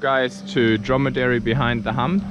guys to DromeDairy Behind the Hump.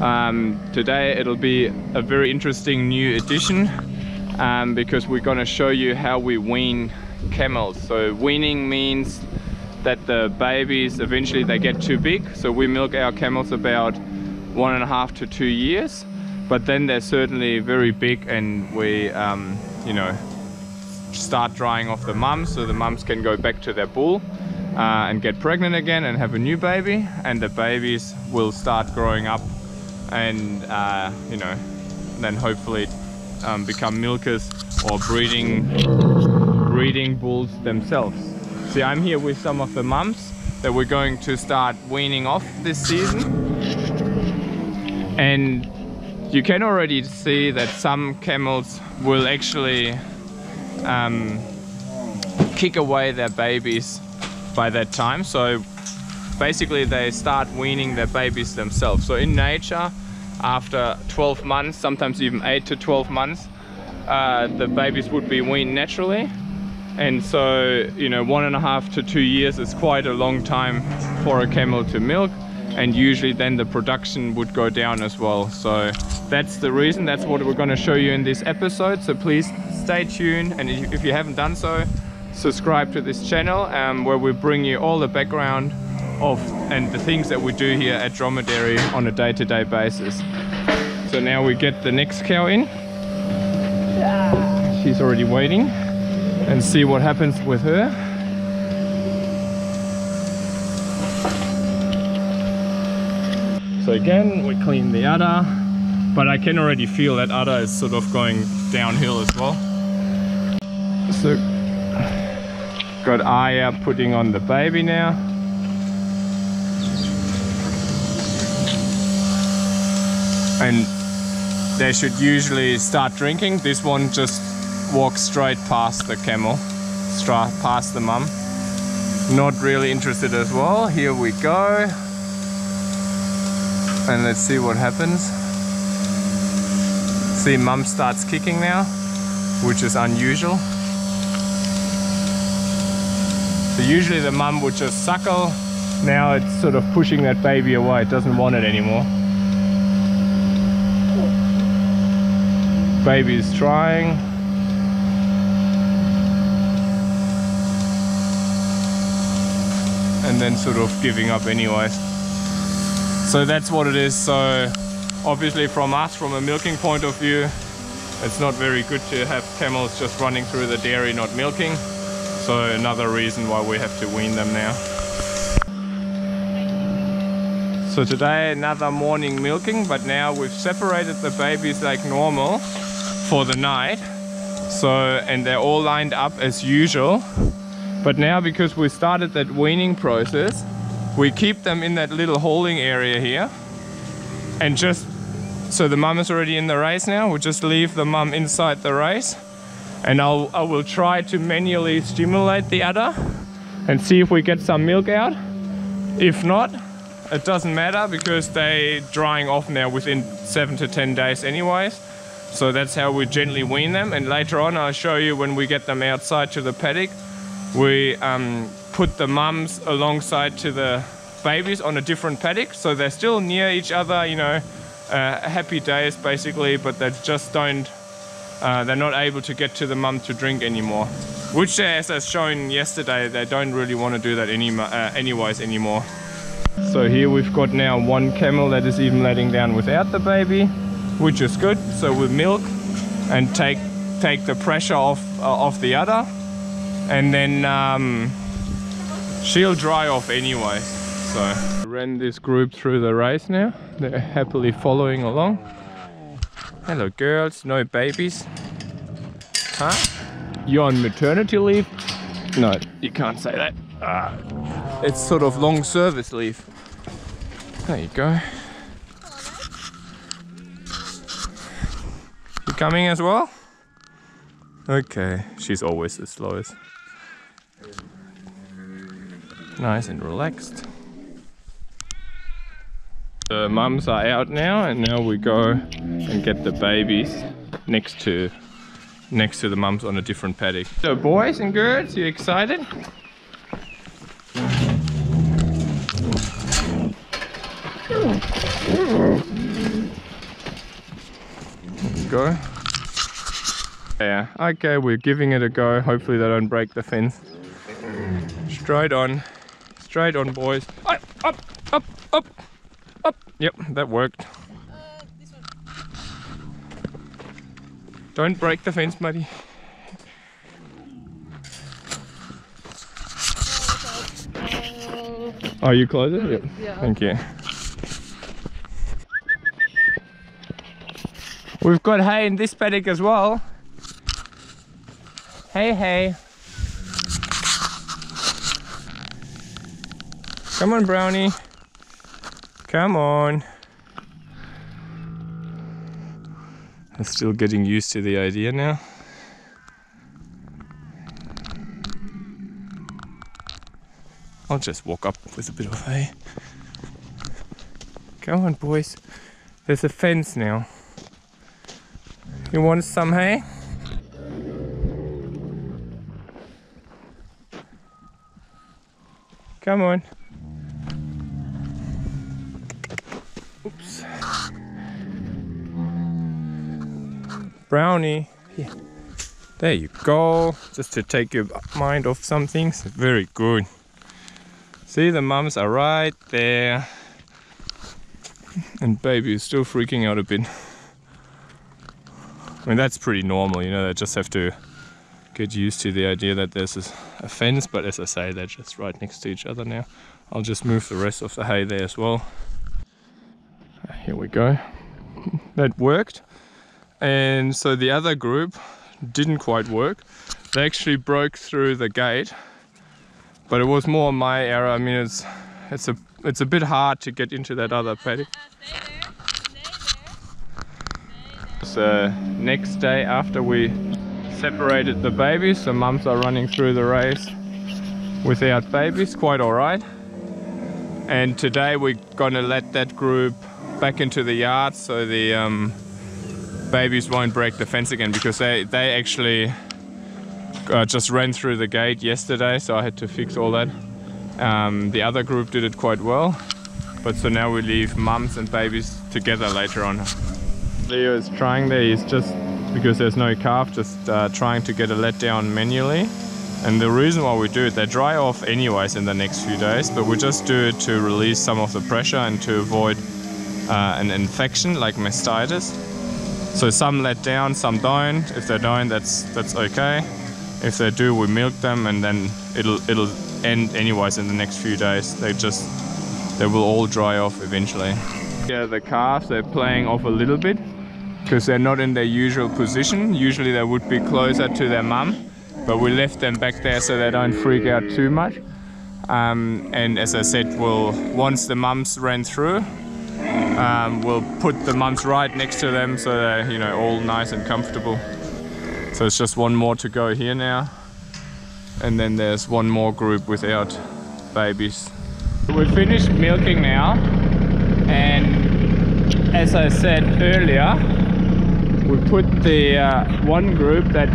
Um, today it'll be a very interesting new edition um, because we're going to show you how we wean camels. So weaning means that the babies eventually they get too big. So we milk our camels about one and a half to two years, but then they're certainly very big and we, um, you know, start drying off the mums so the mums can go back to their bull uh, and get pregnant again and have a new baby and the babies will start growing up and uh, you know then hopefully um, become milkers or breeding breeding bulls themselves. See I'm here with some of the mums that we're going to start weaning off this season. And you can already see that some camels will actually um, kick away their babies by that time. So basically they start weaning their babies themselves. So in nature, after 12 months, sometimes even 8 to 12 months, uh, the babies would be weaned naturally. And so, you know, one and a half to two years is quite a long time for a camel to milk. And usually then the production would go down as well. So that's the reason, that's what we're gonna show you in this episode. So please stay tuned. And if you haven't done so, subscribe to this channel um, where we bring you all the background of and the things that we do here at DromeDairy on a day-to-day -day basis. So now we get the next cow in. She's already waiting and see what happens with her. So again, we clean the udder, but I can already feel that udder is sort of going downhill as well. So got Aya putting on the baby now. And they should usually start drinking. This one just walks straight past the camel, straight past the mum. Not really interested as well. Here we go. And let's see what happens. See mum starts kicking now, which is unusual. So usually the mum would just suckle. Now it's sort of pushing that baby away. It doesn't want it anymore. Baby is trying. And then sort of giving up anyway. So that's what it is. So obviously from us, from a milking point of view, it's not very good to have camels just running through the dairy not milking. So another reason why we have to wean them now. So today another morning milking, but now we've separated the babies like normal for the night. So, and they're all lined up as usual. But now because we started that weaning process, we keep them in that little holding area here. And just, so the mum is already in the race now, we just leave the mum inside the race and I'll, I will try to manually stimulate the udder and see if we get some milk out. If not, it doesn't matter because they're drying off now within seven to 10 days anyways. So that's how we gently wean them. And later on, I'll show you when we get them outside to the paddock, we um, put the mums alongside to the babies on a different paddock. So they're still near each other, you know, uh, happy days basically, but they just don't uh, they're not able to get to the mum to drink anymore. Which as I shown yesterday, they don't really want to do that any, uh, anyways anymore. So here we've got now one camel that is even letting down without the baby, which is good. So we milk and take take the pressure off uh, off the other, and then um, she'll dry off anyway. So ran this group through the race now. They're happily following along. Hello girls, no babies. Huh? You're on maternity leave? No, you can't say that. Ah. It's sort of long service leave. There you go. You coming as well? Okay, she's always the slowest. Nice and relaxed. The mums are out now and now we go and get the babies next to next to the mums on a different paddock. So boys and girls, you excited? Go. Yeah, okay, we're giving it a go. Hopefully they don't break the fence. Straight on. Straight on, boys. Up, up, up, up, up. Yep, that worked. Don't break the fence, buddy. Oh, you close it? Yep. Yeah. Thank you. We've got hay in this paddock as well. Hey, hey. Come on, Brownie. Come on. I'm still getting used to the idea now. I'll just walk up with a bit of hay. Come on, boys. There's a fence now. You want some hay? Come on. Brownie. Here. There you go. Just to take your mind off some things. Very good. See, the mums are right there. And baby is still freaking out a bit. I mean, that's pretty normal, you know, they just have to get used to the idea that there's a fence, but as I say, they're just right next to each other now. I'll just move the rest of the hay there as well. Ah, here we go. That worked. And so the other group didn't quite work. They actually broke through the gate, but it was more my error. I mean, it's it's a it's a bit hard to get into that other paddock. so next day after we separated the babies. The mums are running through the race without babies, quite alright. And today we're gonna let that group back into the yard so the um, babies won't break the fence again because they, they actually uh, just ran through the gate yesterday, so I had to fix all that. Um, the other group did it quite well, but so now we leave mums and babies together later on. Leo is trying there, he's just, because there's no calf, just uh, trying to get a let down manually. And the reason why we do it, they dry off anyways in the next few days, but we just do it to release some of the pressure and to avoid uh, an infection like mastitis. So some let down, some don't. If they don't, that's that's okay. If they do, we milk them, and then it'll it'll end anyways in the next few days. They just they will all dry off eventually. Yeah, the calves they're playing off a little bit because they're not in their usual position. Usually they would be closer to their mum, but we left them back there so they don't freak out too much. Um, and as I said, we'll once the mums ran through, um, we'll put the mums right next to them so they're you know all nice and comfortable. So it's just one more to go here now, and then there's one more group without babies. We finished milking now, and as I said earlier, we put the uh, one group that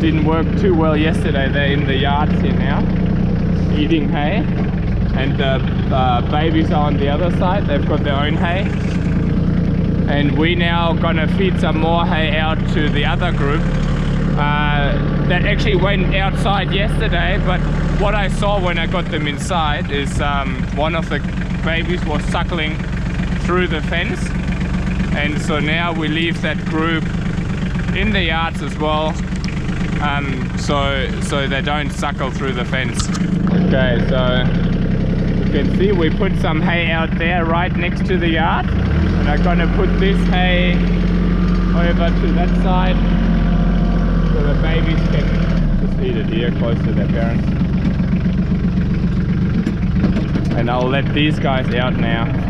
didn't work too well yesterday. They're in the yards here now, eating hay, and the uh, babies are on the other side. They've got their own hay, and we now gonna feed some more hay out to the other group uh, that actually went outside yesterday. But what I saw when I got them inside is um, one of the babies was suckling through the fence and so now we leave that group in the yards as well um, so so they don't suckle through the fence okay so can see we put some hay out there right next to the yard and I'm gonna put this hay over to that side so the babies can just eat it here close to their parents and I'll let these guys out now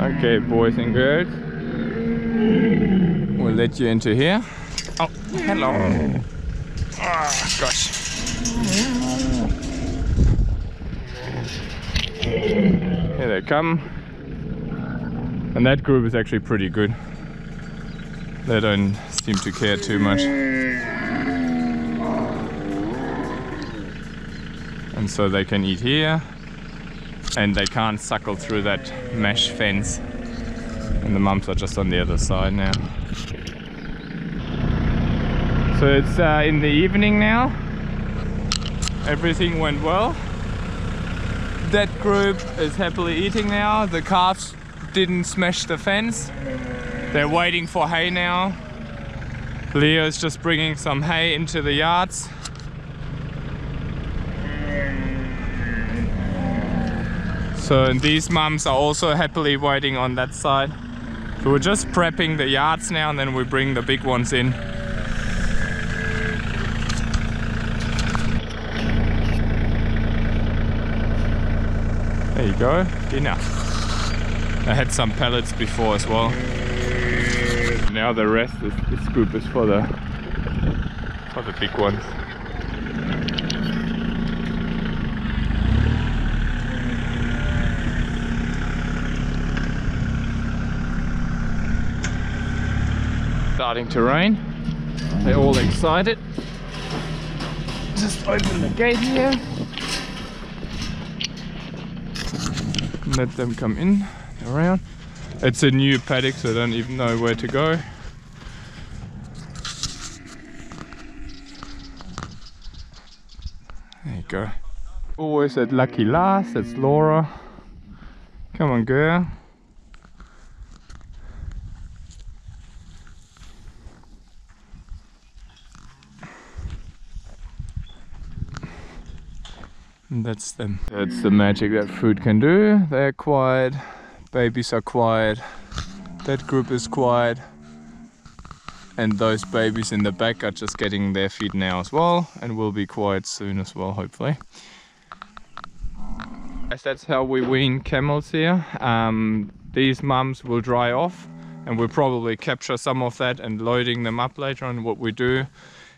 Okay, boys and girls. We'll let you into here. Oh, hello. Oh, gosh. Here they come. And that group is actually pretty good. They don't seem to care too much. And so they can eat here and they can't suckle through that mesh fence. And the mums are just on the other side now. So it's uh, in the evening now. Everything went well. That group is happily eating now. The calves didn't smash the fence. They're waiting for hay now. Leo is just bringing some hay into the yards. So these mums are also happily waiting on that side. So we're just prepping the yards now and then we bring the big ones in. There you go, enough. I had some pellets before as well. Now the rest is the scoop is for the for the big ones. Starting to rain. They're all excited. Just open the gate here. Let them come in around. It's a new paddock, so I don't even know where to go. There you go. Always at lucky last, that's Laura. Come on, girl. That's them. That's the magic that food can do. They're quiet, babies are quiet, that group is quiet. And those babies in the back are just getting their feed now as well and will be quiet soon as well, hopefully. As that's how we wean camels here. Um, these mums will dry off and we'll probably capture some of that and loading them up later on what we do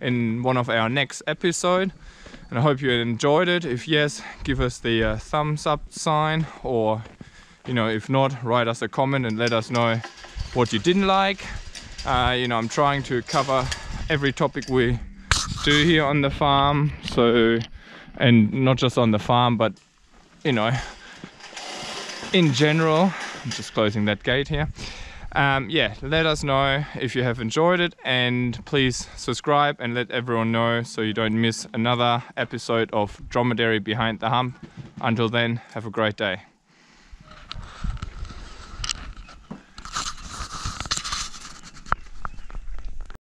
in one of our next episode and I hope you enjoyed it. If yes give us the uh, thumbs up sign or you know if not write us a comment and let us know what you didn't like. Uh, you know I'm trying to cover every topic we do here on the farm. So and not just on the farm but you know in general. I'm just closing that gate here um, yeah, let us know if you have enjoyed it and please subscribe and let everyone know so you don't miss another episode of DromeDairy Behind the Hump. Until then, have a great day.